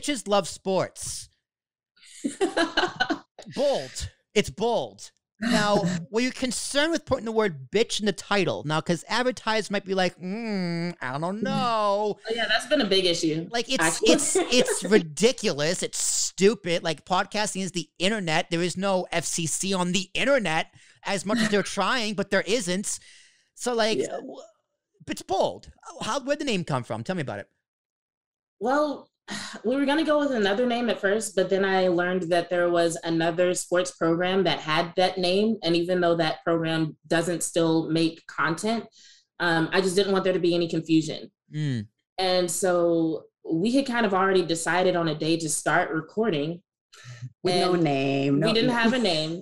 bitches love sports. bold. It's bold. Now, were you concerned with putting the word bitch in the title? Now, because advertisers might be like, mm, I don't know. Oh, yeah, that's been a big issue. Like it's actually. it's it's ridiculous. It's stupid. Like podcasting is the internet. There is no FCC on the internet as much as they're trying, but there isn't. So like yeah. it's bold. How where'd the name come from? Tell me about it. Well, we were going to go with another name at first, but then I learned that there was another sports program that had that name. And even though that program doesn't still make content, um, I just didn't want there to be any confusion. Mm. And so we had kind of already decided on a day to start recording. With no name. No. We didn't have a name.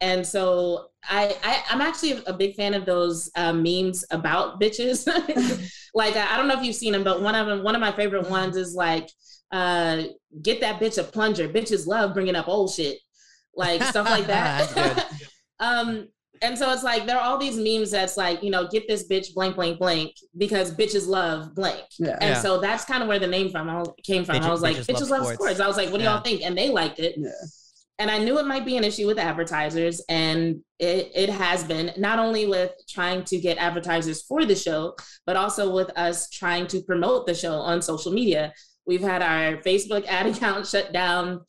And so I, I am actually a big fan of those uh, memes about bitches. like I, I, don't know if you've seen them, but one of them, one of my favorite ones is like, uh, get that bitch a plunger. Bitches love bringing up old shit, like stuff like that. um, and so it's like there are all these memes that's like you know get this bitch blank blank blank because bitches love blank yeah. and yeah. so that's kind of where the name from I came from bitches, i was like bitches, bitches love, sports. sports. i was like what do yeah. y'all think and they liked it yeah and I knew it might be an issue with advertisers, and it, it has been not only with trying to get advertisers for the show, but also with us trying to promote the show on social media. We've had our Facebook ad account shut down.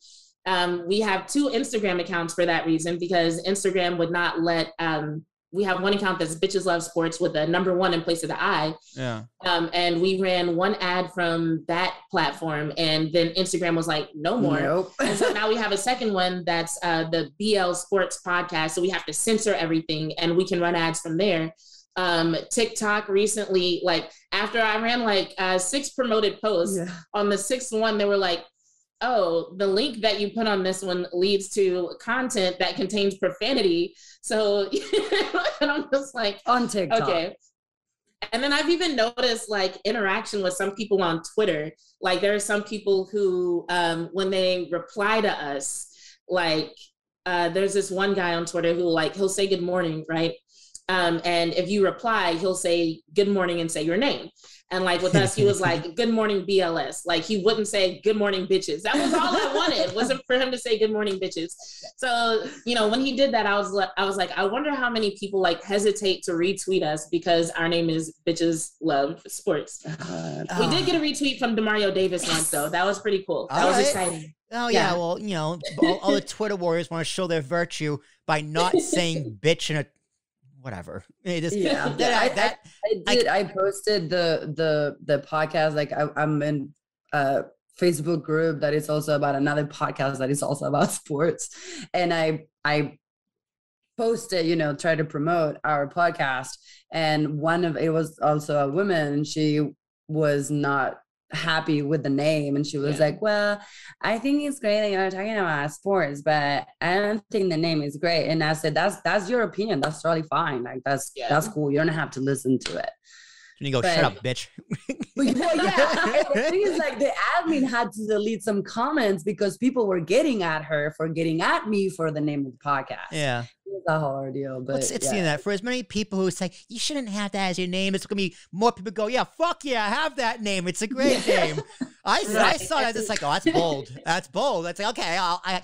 Um, we have two Instagram accounts for that reason because Instagram would not let um, we have one account that's bitches love sports with a number one in place of the I. Yeah. Um, and we ran one ad from that platform, and then Instagram was like, no more. Nope. and so now we have a second one that's uh, the BL Sports Podcast. So we have to censor everything, and we can run ads from there. Um, TikTok recently, like after I ran like uh, six promoted posts, yeah. on the sixth one, they were like, oh, the link that you put on this one leads to content that contains profanity. So and I'm just like on TikTok. Okay. And then I've even noticed like interaction with some people on Twitter. Like there are some people who, um, when they reply to us, like uh, there's this one guy on Twitter who like he'll say good morning, right? Um, and if you reply, he'll say good morning and say your name. And like with us, he was like, "Good morning, BLS." Like he wouldn't say "Good morning, bitches." That was all I wanted. wasn't for him to say "Good morning, bitches." So you know, when he did that, I was like, I was like, I wonder how many people like hesitate to retweet us because our name is bitches love sports. Uh, we did get a retweet from Demario Davis once, though. That was pretty cool. That was right. exciting. Oh yeah. yeah. well, you know, all, all the Twitter warriors want to show their virtue by not saying bitch in a whatever. Just, yeah, that, I, that, I, I, did. I, I, posted the the the podcast. Like I, am in a Facebook group that is also about another podcast that is also about sports, and I I posted, you know, try to promote our podcast, and one of it was also a woman, and she was not happy with the name. And she was yeah. like well i think it's great that you're talking about sports but i don't think the name is great. And i said that's that's your opinion. That's totally fine. Like that's yeah. that's cool. You don't have to listen to it and you go, but, shut up, bitch. but, well, yeah. the thing is, like, the admin had to delete some comments because people were getting at her for getting at me for the name of the podcast. Yeah. It's a whole ordeal. But it's, it's yeah. seeing that for as many people who say you shouldn't have that as your name, it's gonna be more people go, yeah, fuck yeah, I have that name. It's a great name. I, right. I saw that. It's like, oh, that's bold. That's bold. That's like, okay, I'll, I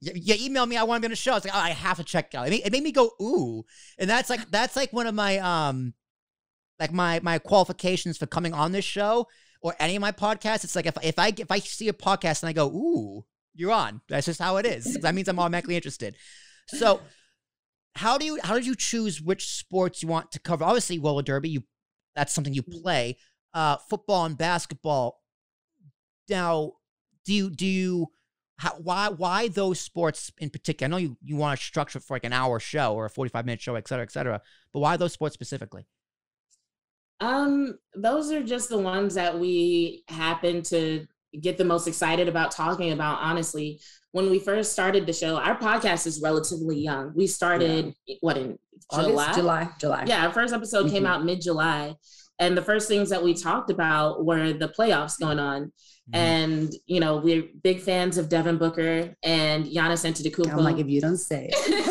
you email me, I want to be on the show. It's like, oh, I have to check out. It made, it made me go, ooh. And that's like, that's like one of my, um, like my my qualifications for coming on this show or any of my podcasts. It's like if if I if I see a podcast and I go, ooh, you're on. That's just how it is. That means I'm automatically interested. So how do you how did you choose which sports you want to cover? Obviously, roller derby, you that's something you play. Uh, football and basketball. Now, do you do you how, why why those sports in particular? I know you you want to structure it for like an hour show or a forty five minute show, et cetera, et cetera. But why those sports specifically? Um, those are just the ones that we happen to get the most excited about talking about, honestly. When we first started the show, our podcast is relatively young. We started yeah. what in July? August, July, July. Yeah, our first episode mm-hmm. came out mid-July. And the first things that we talked about were the playoffs going on. Mm-hmm. And, you know, we're big fans of Devin Booker and Giannis Antetokounmpo. I'm like, if you don't say it.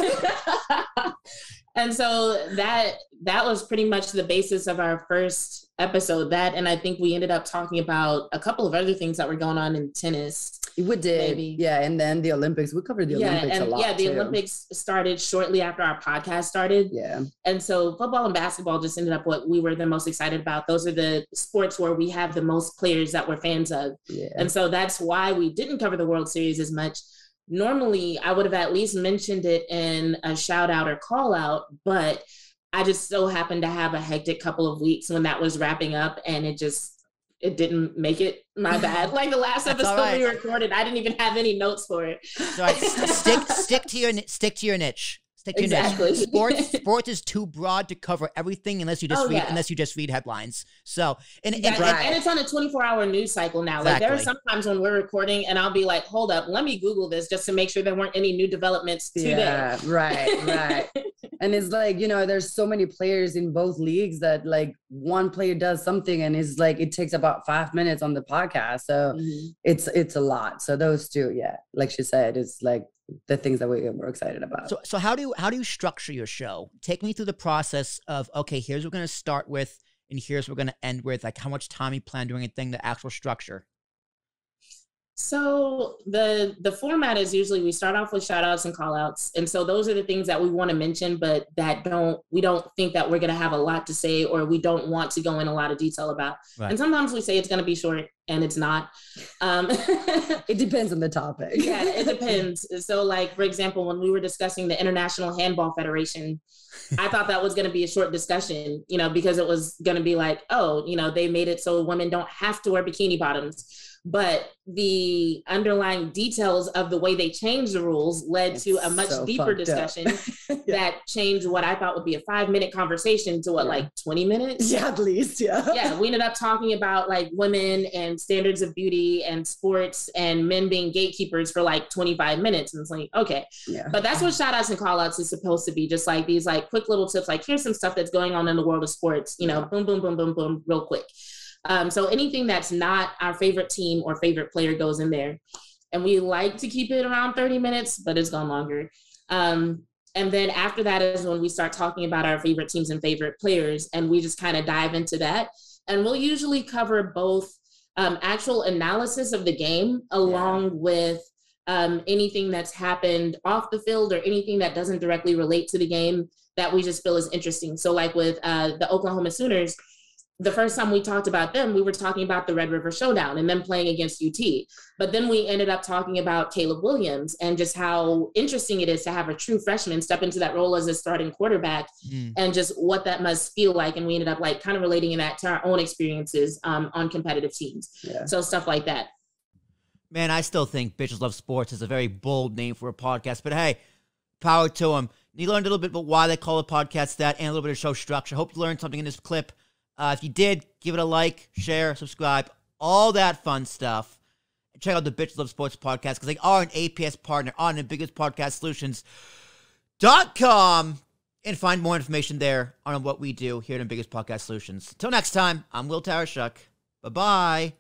and so that that was pretty much the basis of our first episode. That, and I think we ended up talking about a couple of other things that were going on in tennis. We did, maybe. yeah, and then the Olympics. We covered the yeah, Olympics and, a lot. Yeah, the too. Olympics started shortly after our podcast started. Yeah, and so football and basketball just ended up what we were the most excited about. Those are the sports where we have the most players that we're fans of, yeah. and so that's why we didn't cover the World Series as much normally I would have at least mentioned it in a shout out or call out, but I just so happened to have a hectic couple of weeks when that was wrapping up and it just it didn't make it my bad. Like the last episode right. we recorded, I didn't even have any notes for it. So right, stick stick to your stick to your niche. Stick to exactly. your. Sports sports is too broad to cover everything unless you just oh, read yeah. unless you just read headlines. So and, and, right. and, and it's on a 24 hour news cycle now. Exactly. Like there are sometimes when we're recording and I'll be like, hold up, let me Google this just to make sure there weren't any new developments today. Yeah, right, right. and it's like, you know, there's so many players in both leagues that like one player does something and it's like it takes about five minutes on the podcast. So mm-hmm. it's it's a lot. So those two, yeah, like she said, it's like the things that we, we're excited about. So, so how do you, how do you structure your show? Take me through the process of okay, here's what we're going to start with, and here's what we're going to end with. Like how much time you plan doing a thing, the actual structure. So the the format is usually we start off with shout outs and call outs. And so those are the things that we want to mention, but that don't we don't think that we're gonna have a lot to say or we don't want to go in a lot of detail about. Right. And sometimes we say it's gonna be short and it's not. Um, it depends on the topic. yeah, it depends. So like for example, when we were discussing the International Handball Federation, I thought that was going to be a short discussion, you know, because it was going to be like, oh, you know, they made it so women don't have to wear bikini bottoms but the underlying details of the way they changed the rules led it's to a much so deeper discussion yeah. that changed what I thought would be a five minute conversation to what, yeah. like 20 minutes? Yeah, at least. Yeah. Yeah. We ended up talking about like women and standards of beauty and sports and men being gatekeepers for like 25 minutes. And it's like, okay. Yeah. But that's what shout outs and call outs is supposed to be just like these like quick little tips, like here's some stuff that's going on in the world of sports, you know, boom, boom, boom, boom, boom, real quick. Um, so anything that's not our favorite team or favorite player goes in there. And we like to keep it around 30 minutes, but it's gone longer. Um, and then after that is when we start talking about our favorite teams and favorite players, and we just kind of dive into that. And we'll usually cover both um, actual analysis of the game along yeah. with um, anything that's happened off the field or anything that doesn't directly relate to the game that we just feel is interesting. So, like with uh, the Oklahoma Sooners, the first time we talked about them, we were talking about the Red River Showdown and them playing against UT. But then we ended up talking about Caleb Williams and just how interesting it is to have a true freshman step into that role as a starting quarterback mm. and just what that must feel like. And we ended up like kind of relating that to our own experiences um, on competitive teams. Yeah. So stuff like that. Man, I still think Bitches Love Sports is a very bold name for a podcast, but hey, power to them. You learned a little bit about why they call a podcast that and a little bit of show structure. Hope you learned something in this clip. Uh, if you did, give it a like, share, subscribe, all that fun stuff. Check out the Bitch Love Sports podcast because they are an APS partner on ambiguous podcast solutions.com and find more information there on what we do here at Ambiguous Podcast Solutions. Until next time, I'm Will Tarashuk. Bye bye.